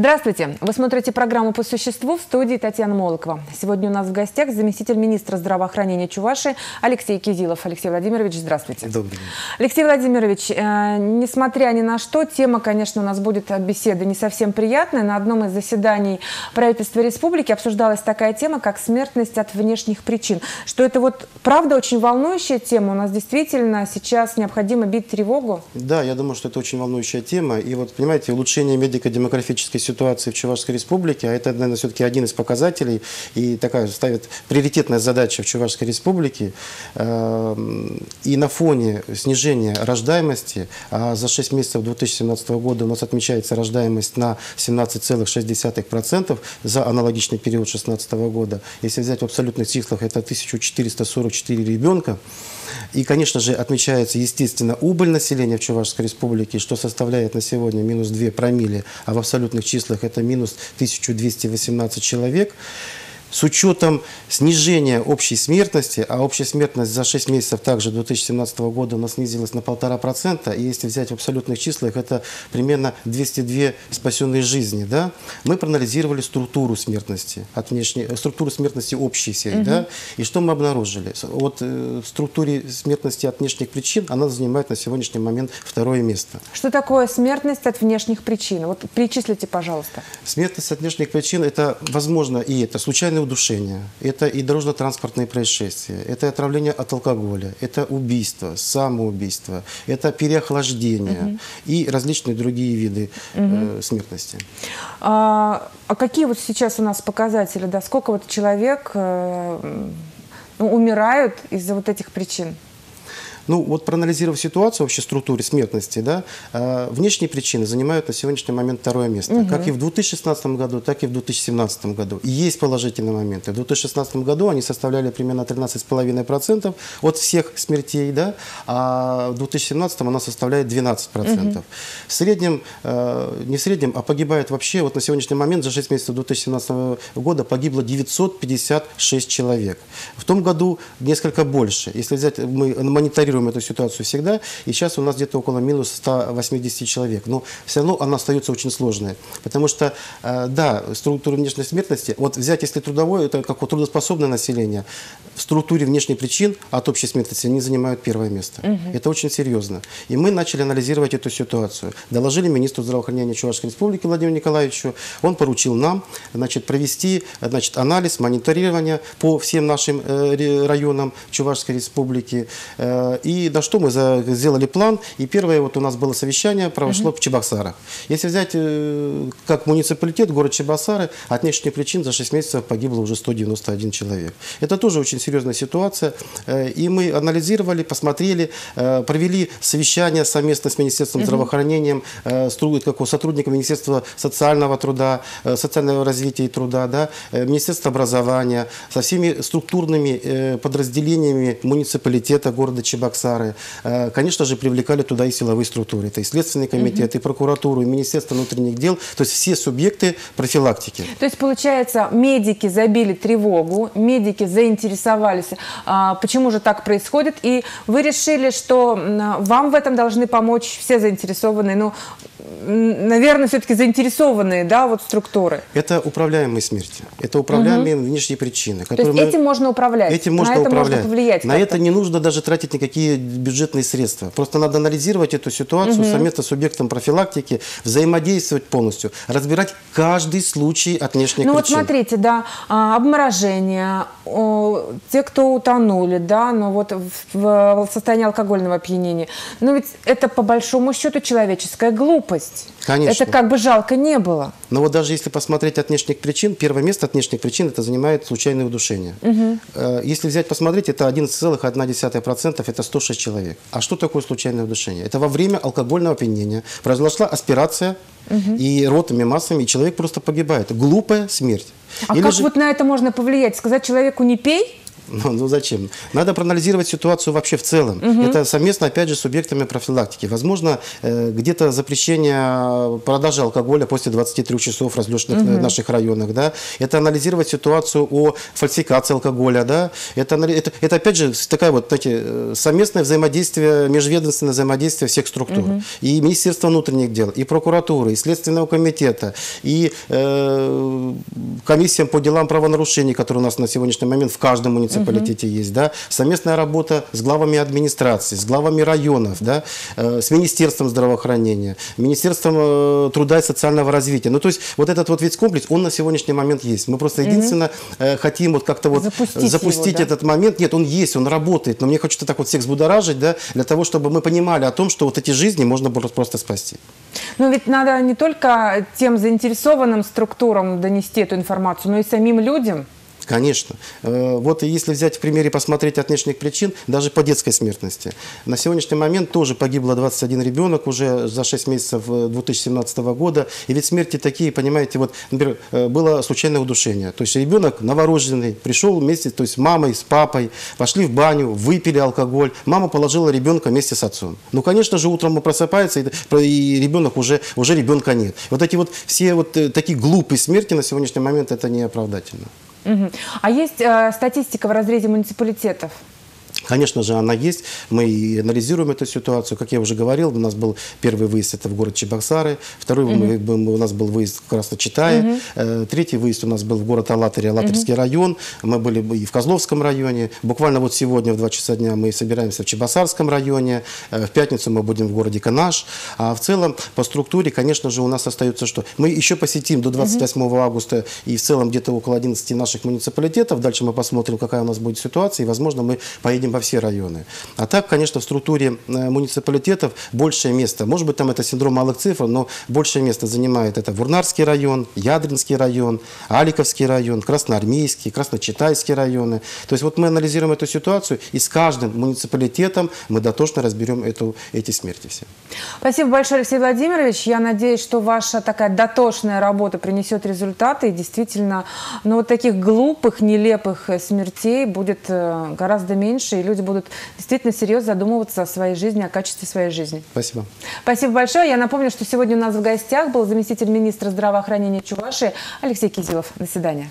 Здравствуйте. Вы смотрите программу «По существу» в студии Татьяна Молокова. Сегодня у нас в гостях заместитель министра здравоохранения Чуваши Алексей Кизилов. Алексей Владимирович, здравствуйте. Добрый день. Алексей Владимирович, э, несмотря ни на что, тема, конечно, у нас будет беседы не совсем приятная. На одном из заседаний правительства республики обсуждалась такая тема, как смертность от внешних причин. Что это вот правда очень волнующая тема. У нас действительно сейчас необходимо бить тревогу. Да, я думаю, что это очень волнующая тема. И вот, понимаете, улучшение медико-демографической ситуации в Чувашской республике, а это, наверное, все-таки один из показателей и такая ставит приоритетная задача в Чувашской республике. Эм, и на фоне снижения рождаемости, а за 6 месяцев 2017 года у нас отмечается рождаемость на 17,6% за аналогичный период 2016 года. Если взять в абсолютных числах, это 1444 ребенка. И, конечно же, отмечается, естественно, убыль населения в Чувашской республике, что составляет на сегодня минус 2 промилле, а в абсолютных числах это минус 1218 человек с учетом снижения общей смертности, а общая смертность за 6 месяцев также 2017 года у нас снизилась на полтора процента, и если взять в абсолютных числах, это примерно 202 спасенные жизни, да, мы проанализировали структуру смертности, от внешней, структуру смертности общей всей, угу. да, и что мы обнаружили? Вот э, в структуре смертности от внешних причин она занимает на сегодняшний момент второе место. Что такое смертность от внешних причин? Вот перечислите, пожалуйста. Смертность от внешних причин, это возможно и это случайно случайные удушения, это и дорожно-транспортные происшествия, это отравление от алкоголя, это убийство, самоубийство, это переохлаждение угу. и различные другие виды угу. э, смертности. А, а какие вот сейчас у нас показатели, да, сколько вот человек э, ну, умирают из-за вот этих причин? Ну, вот проанализировав ситуацию вообще структуре смертности, да, э, внешние причины занимают на сегодняшний момент второе место. Угу. Как и в 2016 году, так и в 2017 году. И есть положительные моменты. В 2016 году они составляли примерно 13,5% от всех смертей, да, а в 2017 она составляет 12%. Угу. В среднем, э, не в среднем, а погибает вообще, вот на сегодняшний момент за 6 месяцев 2017 года погибло 956 человек. В том году несколько больше. Если взять, мы мониторируем контролируем эту ситуацию всегда, и сейчас у нас где-то около минус 180 человек. Но все равно она остается очень сложной, потому что, э, да, структура внешней смертности, вот взять, если трудовое, это как вот трудоспособное население, в структуре внешних причин от общей смертности они занимают первое место. Угу. Это очень серьезно. И мы начали анализировать эту ситуацию. Доложили министру здравоохранения Чувашской республики Владимиру Николаевичу. Он поручил нам значит, провести значит, анализ, мониторирование по всем нашим э, районам Чувашской республики. И на что мы сделали план. И первое вот у нас было совещание, прошло угу. в Чебоксарах. Если взять э, как муниципалитет, город Чебоксары, от внешних причин за 6 месяцев погибло уже 191 человек. Это тоже очень серьезная ситуация. Э, и мы анализировали, посмотрели, э, провели совещание совместно с Министерством угу. здравоохранения, как сотрудниками Министерства социального труда, социального развития и труда, да, Министерства образования, со всеми структурными подразделениями муниципалитета города Чебоксары Чебоксары. Э, конечно же, привлекали туда и силовые структуры. Это и Следственный комитет, угу. и прокуратуру, и Министерство внутренних дел. То есть все субъекты профилактики. То есть, получается, медики забили тревогу, медики заинтересовались, а, почему же так происходит, и вы решили, что вам в этом должны помочь все заинтересованные, ну, наверное, все-таки заинтересованные, да, вот структуры. Это управляемые смерти. Это управляемые угу. внешние причины. То есть мы... этим можно управлять? Этим можно На это управлять. можно повлиять На это не нужно даже тратить никакие бюджетные средства. Просто надо анализировать эту ситуацию угу. совместно с субъектом профилактики, взаимодействовать полностью, разбирать каждый случай от внешних ну, причин. Ну вот смотрите, да, а, обморожение, те, кто утонули, да, но вот в состоянии алкогольного опьянения. Но ведь это по большому счету человеческая глупость. Конечно. Это как бы жалко не было. Но вот даже если посмотреть от внешних причин, первое место от внешних причин это занимает случайное удушение. Угу. Если взять, посмотреть, это 11,1%, это 106 человек. А что такое случайное удушение? Это во время алкогольного опьянения произошла аспирация угу. и ротами, массами, и человек просто погибает. Глупая смерть. А Или как же... вот на это можно повлиять? Сказать человеку не пей? Ну, ну зачем? Надо проанализировать ситуацию вообще в целом. Угу. Это совместно, опять же, с субъектами профилактики. Возможно, э, где-то запрещение продажи алкоголя после 23 часов в различных угу. наших районах. Да? Это анализировать ситуацию о фальсификации алкоголя. Да? Это, это, это, опять же, такая вот, знаете, э, совместное взаимодействие, межведомственное взаимодействие всех структур. Угу. И Министерства внутренних дел, и прокуратуры, и Следственного комитета, и э, комиссиям по делам правонарушений, которые у нас на сегодняшний момент в каждом муниципалитете угу. есть. Да? Совместная работа с главами администрации, с главами районов, да? э, с Министерством здравоохранения, Министерством э, труда и социального развития. Ну, то есть вот этот вот весь комплекс, он на сегодняшний момент есть. Мы просто единственное угу. хотим вот как-то вот запустить, запустить его, да? этот момент. Нет, он есть, он работает, но мне хочется так вот всех взбудоражить, да, для того, чтобы мы понимали о том, что вот эти жизни можно было просто спасти. Но ведь надо не только тем заинтересованным структурам донести эту информацию, но и самим людям. Конечно. Э, вот если взять в примере посмотреть от внешних причин, даже по детской смертности. На сегодняшний момент тоже погибло 21 ребенок уже за 6 месяцев 2017 э, года. И ведь смерти такие, понимаете, вот, например, э, было случайное удушение. То есть ребенок новорожденный пришел вместе, то есть мамой, с папой, пошли в баню, выпили алкоголь. Мама положила ребенка вместе с отцом. Ну, конечно же, утром он просыпается, и ребенок уже, уже ребенка нет. Вот эти вот все вот такие глупые смерти на сегодняшний момент, это не оправдательно. Угу. А есть э, статистика в разрезе муниципалитетов? Конечно же, она есть. Мы анализируем эту ситуацию. Как я уже говорил, у нас был первый выезд это в город Чебоксары, второй угу. мы, у нас был выезд как раз на Читае, угу. третий выезд у нас был в город Алатырь, Алатырский угу. район. Мы были и в Козловском районе. Буквально вот сегодня в 2 часа дня мы собираемся в Чебоксарском районе. Э, в пятницу мы будем в городе Канаш. А в целом по структуре, конечно же, у нас остается что? Мы еще посетим до 28 угу. августа и в целом где-то около 11 наших муниципалитетов. Дальше мы посмотрим, какая у нас будет ситуация. И, возможно, мы поедем во все районы. А так, конечно, в структуре э, муниципалитетов большее место, может быть, там это синдром малых цифр, но большее место занимает это Вурнарский район, Ядринский район, Аликовский район, Красноармейский, Красночитайский районы. То есть вот мы анализируем эту ситуацию, и с каждым муниципалитетом мы дотошно разберем эту, эти смерти все. Спасибо большое, Алексей Владимирович. Я надеюсь, что ваша такая дотошная работа принесет результаты, и действительно, ну вот таких глупых, нелепых смертей будет э, гораздо меньше, и люди будут действительно серьезно задумываться о своей жизни, о качестве своей жизни. Спасибо. Спасибо большое. Я напомню, что сегодня у нас в гостях был заместитель министра здравоохранения Чувашии Алексей Кизилов. До свидания.